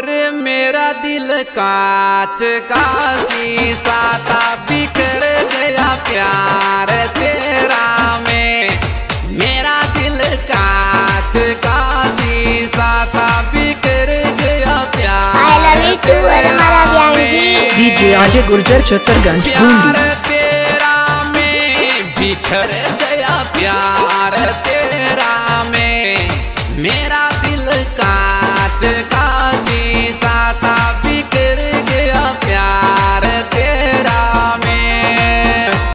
और मेरा दिल कांच का शीशा था बिखर गया प्यार तेरा में। मेरा दिल कांच का शीशा था बिखर गया प्यार डीजे आज गुर्जर छतरगंज प्यार तेरा में बिखर गया प्यार तेरा में। मेरा दिल का